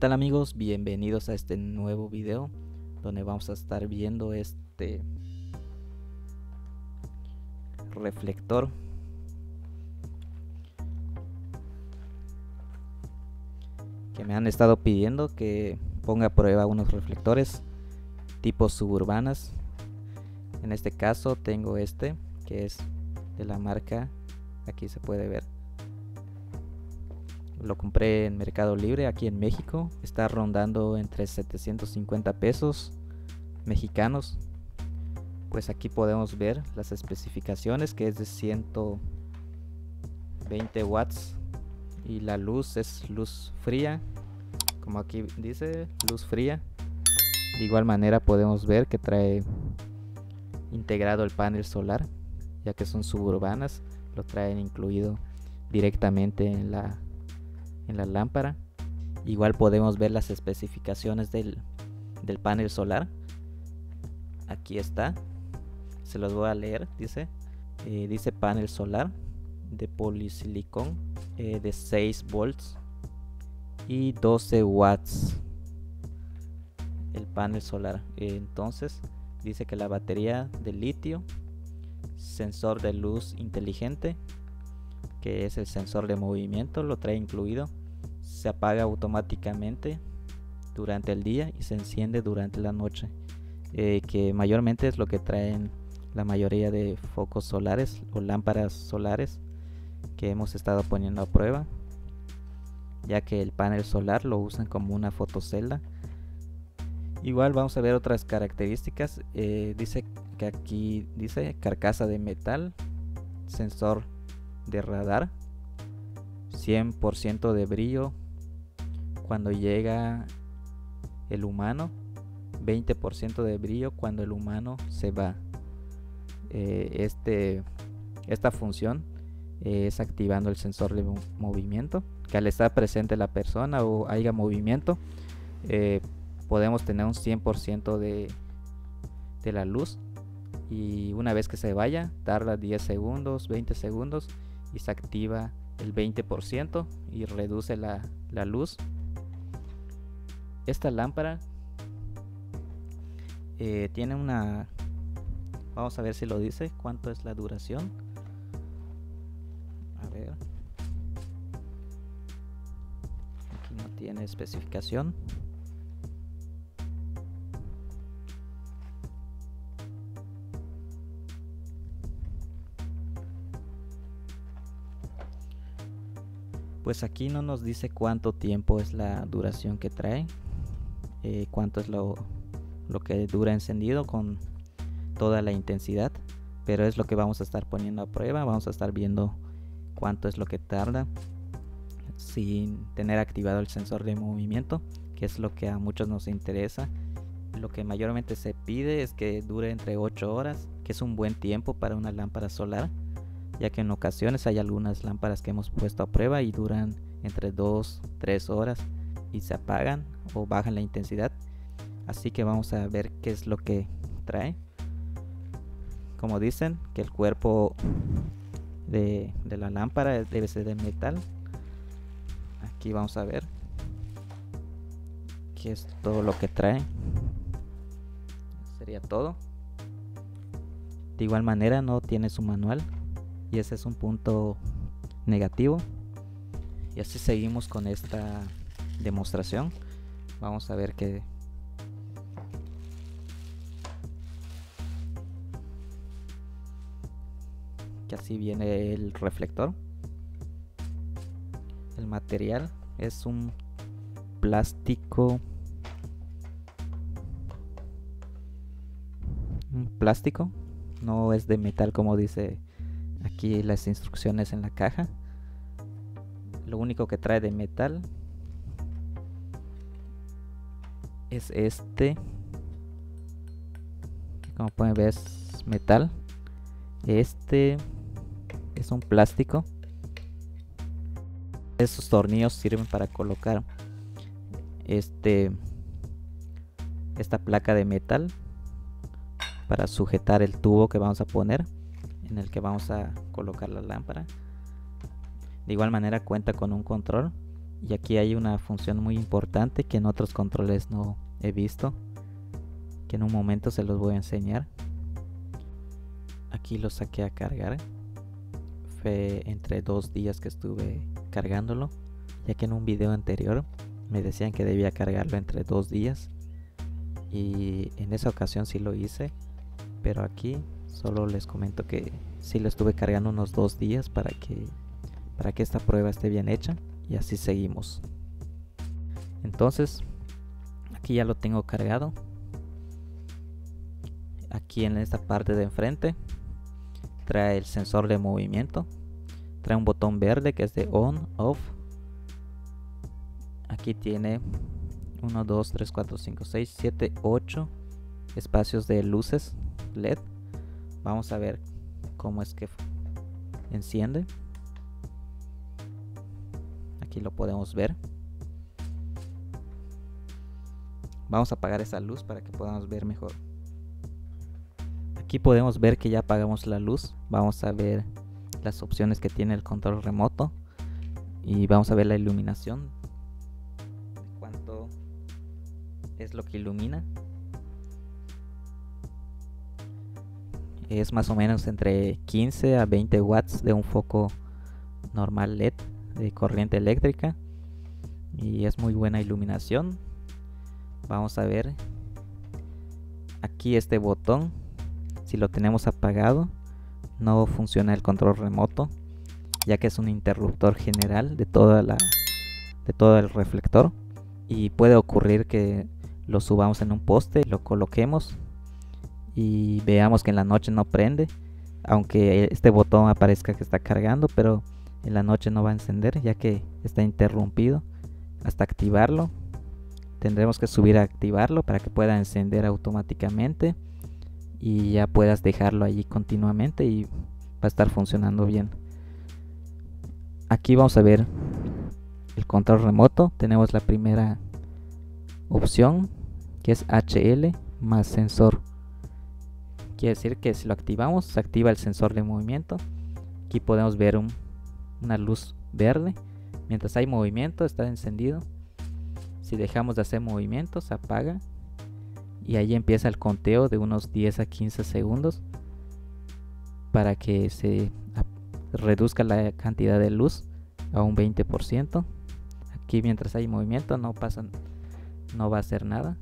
tal amigos? Bienvenidos a este nuevo video donde vamos a estar viendo este reflector que me han estado pidiendo que ponga a prueba unos reflectores tipo suburbanas en este caso tengo este que es de la marca aquí se puede ver lo compré en Mercado Libre aquí en México. Está rondando entre 750 pesos mexicanos. Pues aquí podemos ver las especificaciones que es de 120 watts y la luz es luz fría como aquí dice luz fría de igual manera podemos ver que trae integrado el panel solar ya que son suburbanas lo traen incluido directamente en la en la lámpara. Igual podemos ver las especificaciones del, panel solar. Aquí está. Se los voy a leer. Dice, eh, dice panel solar de polisilicón eh, de 6 volts y 12 watts. El panel solar. entonces dice que la batería de litio, sensor de luz inteligente, que es el sensor de movimiento, lo trae incluido se apaga automáticamente durante el día y se enciende durante la noche eh, que mayormente es lo que traen la mayoría de focos solares o lámparas solares que hemos estado poniendo a prueba ya que el panel solar lo usan como una fotocelda igual vamos a ver otras características eh, dice que aquí dice carcasa de metal sensor de radar 100% de brillo cuando llega el humano, 20% de brillo cuando el humano se va. Eh, este, esta función es activando el sensor de movimiento, que al estar presente la persona o haya movimiento, eh, podemos tener un 100% de, de la luz y una vez que se vaya tarda 10 segundos 20 segundos y se activa el 20% y reduce la, la luz. Esta lámpara eh, tiene una vamos a ver si lo dice cuánto es la duración a ver. Aquí no tiene especificación pues aquí no nos dice cuánto tiempo es la duración que trae eh, cuánto es lo, lo que dura encendido con toda la intensidad pero es lo que vamos a estar poniendo a prueba vamos a estar viendo cuánto es lo que tarda sin tener activado el sensor de movimiento que es lo que a muchos nos interesa. Lo que mayormente se pide es que dure entre 8 horas que es un buen tiempo para una lámpara solar ya que en ocasiones hay algunas lámparas que hemos puesto a prueba y duran entre 2 3 horas y se apagan o bajan la intensidad. Así que vamos a ver qué es lo que trae. Como dicen que el cuerpo de, la lámpara debe ser de metal. Aquí vamos a ver qué es todo lo que trae. Sería todo. De igual manera no tiene su manual y ese es un punto negativo. Y así seguimos con esta demostración. Vamos a ver que que así viene el reflector. El material es un plástico un plástico no es de metal como dice aquí las instrucciones en la caja. Lo único que trae de metal es este. Como pueden ver es metal. Este es un plástico. Esos tornillos sirven para colocar este esta placa de metal para sujetar el tubo que vamos a poner en el que vamos a colocar la lámpara. De igual manera cuenta con un control. Y aquí hay una función muy importante que en otros controles no he visto que en un momento se los voy a enseñar. Aquí lo saqué a cargar. Fue entre dos días que estuve cargándolo ya que en un video anterior me decían que debía cargarlo entre dos días. Y en esa ocasión sí lo hice pero aquí solo les comento que sí lo estuve cargando unos dos días para que para que esta prueba esté bien hecha y así seguimos. Entonces aquí ya lo tengo cargado. Aquí en esta parte de enfrente trae el sensor de movimiento. Trae un botón verde que es de on off. Aquí tiene 1 2 3 4 5 6 7 8 espacios de luces led vamos a ver cómo es que enciende. Aquí lo podemos ver. Vamos a apagar esa luz para que podamos ver mejor. Aquí podemos ver que ya apagamos la luz. Vamos a ver las opciones que tiene el control remoto. Y vamos a ver la iluminación. Cuánto es lo que ilumina es más o menos entre 15 a 20 watts de un foco normal LED de corriente eléctrica. Y es muy buena iluminación. Vamos a ver aquí este botón. Si lo tenemos apagado no funciona el control remoto ya que es un interruptor general de toda la de todo el reflector. Y puede ocurrir que lo subamos en un poste lo coloquemos y veamos que en la noche no prende aunque este botón aparezca que está cargando pero en la noche no va a encender ya que está interrumpido. Hasta activarlo tendremos que subir a activarlo para que pueda encender automáticamente y ya puedas dejarlo allí continuamente y va a estar funcionando bien. Aquí vamos a ver el control remoto. Tenemos la primera opción que es HL más sensor quiere decir que si lo activamos se activa el sensor de movimiento. Aquí podemos ver una luz verde. Mientras hay movimiento está encendido. Si dejamos de hacer movimiento se apaga. Y ahí empieza el conteo de unos 10 a 15 segundos para que se reduzca la cantidad de luz a un 20% aquí mientras hay movimiento no pasa no va a hacer nada.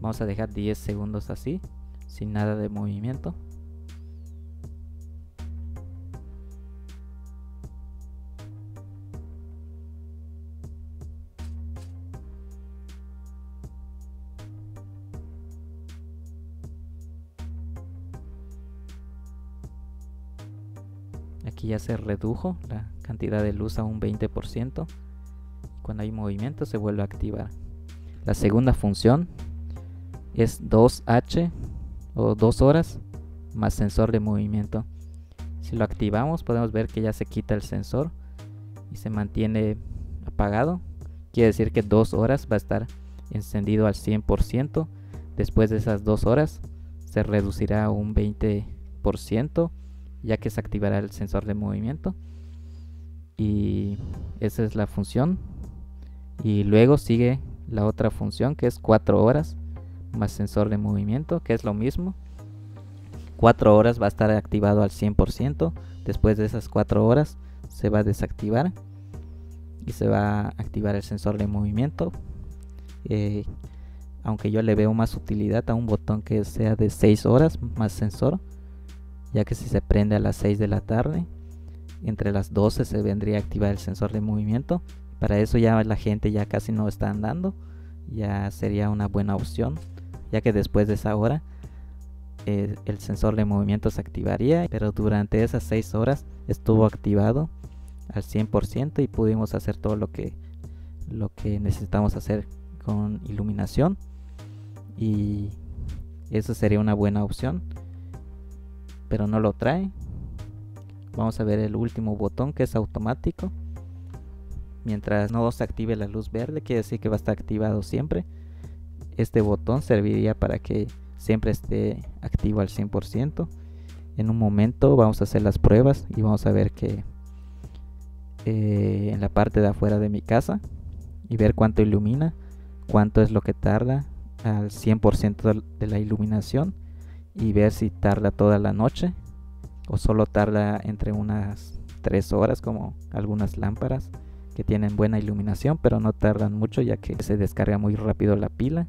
Vamos a dejar 10 segundos así sin nada de movimiento. Aquí ya se redujo la cantidad de luz a un 20%. Cuando hay movimiento se vuelve a activar. La segunda función es 2H dos horas más sensor de movimiento. Si lo activamos podemos ver que ya se quita el sensor y se mantiene apagado. Quiere decir que dos horas va a estar encendido al 100%. Después de esas dos horas se reducirá a un 20% ya que se activará el sensor de movimiento. Y esa es la función. Y luego sigue la otra función que es 4 horas más sensor de movimiento, que es lo mismo. 4 horas va a estar activado al 100%. Después de esas 4 horas se va a desactivar y se va a activar el sensor de movimiento. Eh, aunque yo le veo más utilidad a un botón que sea de 6 horas más sensor, ya que si se prende a las 6 de la tarde, entre las 12 se vendría a activar el sensor de movimiento. Para eso ya la gente ya casi no está andando, ya sería una buena opción ya que después de esa hora eh, el sensor de movimiento se activaría, pero durante esas 6 horas estuvo activado al 100% y pudimos hacer todo lo que, lo que necesitamos hacer con iluminación y eso sería una buena opción, pero no lo trae. Vamos a ver el último botón que es automático. Mientras no se active la luz verde, quiere decir que va a estar activado siempre este botón serviría para que siempre esté activo al 100%. En un momento vamos a hacer las pruebas y vamos a ver que eh, en la parte de afuera de mi casa y ver cuánto ilumina, cuánto es lo que tarda al 100% de la iluminación y ver si tarda toda la noche o solo tarda entre unas 3 horas como algunas lámparas que tienen buena iluminación pero no tardan mucho ya que se descarga muy rápido la pila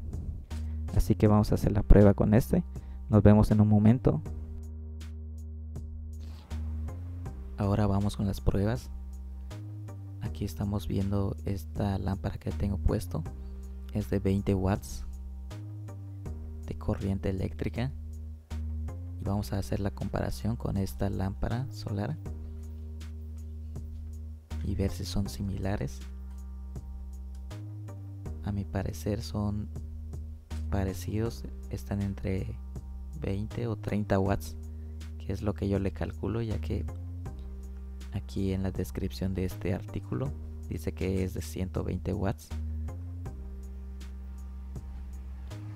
así que vamos a hacer la prueba con este. Nos vemos en un momento. Ahora vamos con las pruebas. Aquí estamos viendo esta lámpara que tengo puesto. Es de 20 watts de corriente eléctrica. Y vamos a hacer la comparación con esta lámpara solar y ver si son similares. A mi parecer son parecidos están entre 20 o 30 watts que es lo que yo le calculo ya que aquí en la descripción de este artículo dice que es de 120 watts.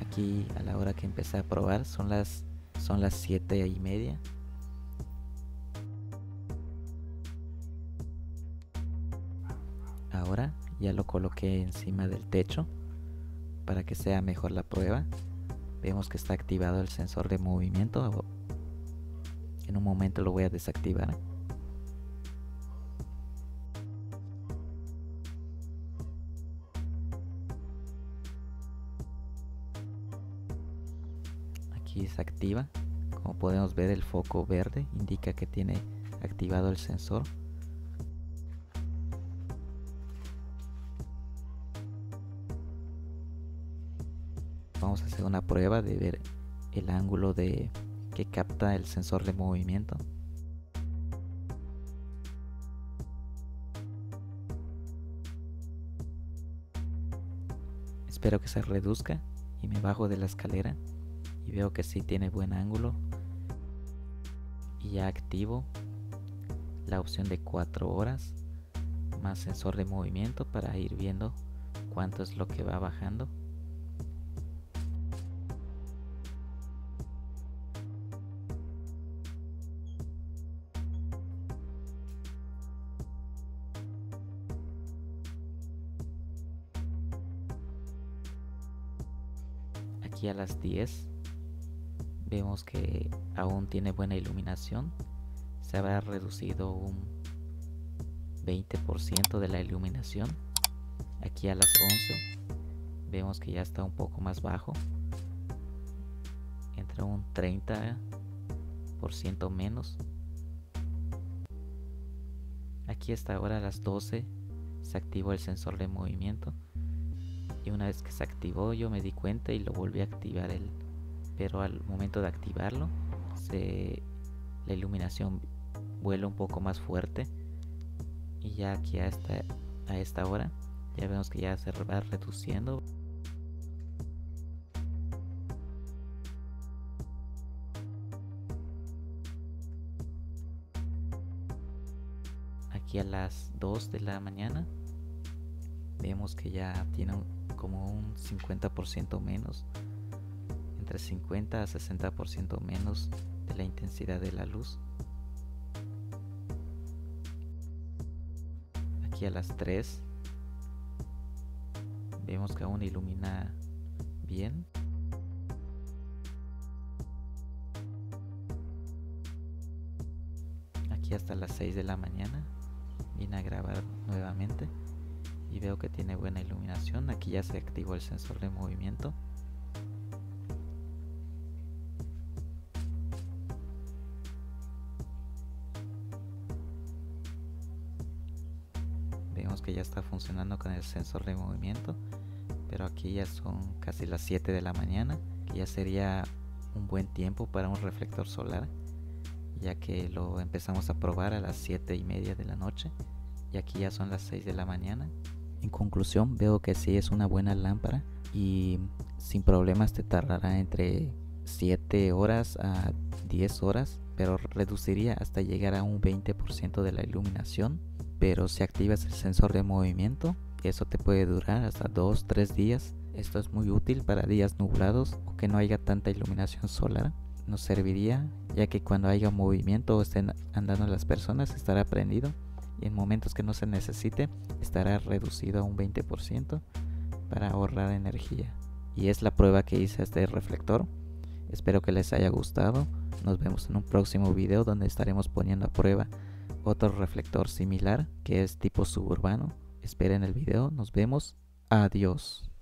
Aquí a la hora que empecé a probar son las son las 7 y media. Ahora ya lo coloqué encima del techo para que sea mejor la prueba. Vemos que está activado el sensor de movimiento. En un momento lo voy a desactivar. Aquí se activa. Como podemos ver el foco verde indica que tiene activado el sensor vamos a hacer una prueba de ver el ángulo de que capta el sensor de movimiento. Espero que se reduzca y me bajo de la escalera y veo que sí tiene buen ángulo. Y ya activo la opción de 4 horas más sensor de movimiento para ir viendo cuánto es lo que va bajando aquí a las 10 vemos que aún tiene buena iluminación. Se habrá reducido un 20% de la iluminación. Aquí a las 11 vemos que ya está un poco más bajo. Entre un 30% menos. Aquí hasta ahora a las 12 se activó el sensor de movimiento y una vez que se activó yo me di cuenta y lo volví a activar el pero al momento de activarlo se, la iluminación vuela un poco más fuerte. Y ya aquí a esta, a esta hora ya vemos que ya se va reduciendo. Aquí a las 2 de la mañana vemos que ya tiene como un 50% menos entre 50 a 60% menos de la intensidad de la luz. Aquí a las 3 vemos que aún ilumina bien. Aquí hasta las 6 de la mañana vine a grabar nuevamente y veo que tiene buena iluminación. Aquí ya se activó el sensor de movimiento. que ya está funcionando con el sensor de movimiento pero aquí ya son casi las 7 de la mañana que ya sería un buen tiempo para un reflector solar ya que lo empezamos a probar a las 7 y media de la noche y aquí ya son las 6 de la mañana en conclusión veo que sí es una buena lámpara y sin problemas te tardará entre 7 horas a 10 horas pero reduciría hasta llegar a un 20% de la iluminación pero si activas el sensor de movimiento, eso te puede durar hasta 2-3 días. Esto es muy útil para días nublados o que no haya tanta iluminación solar. Nos serviría ya que cuando haya movimiento o estén andando las personas estará prendido y en momentos que no se necesite estará reducido a un 20% para ahorrar energía. Y es la prueba que hice este reflector. Espero que les haya gustado. Nos vemos en un próximo video donde estaremos poniendo a prueba otro reflector similar que es tipo suburbano. Esperen el video. Nos vemos. Adiós.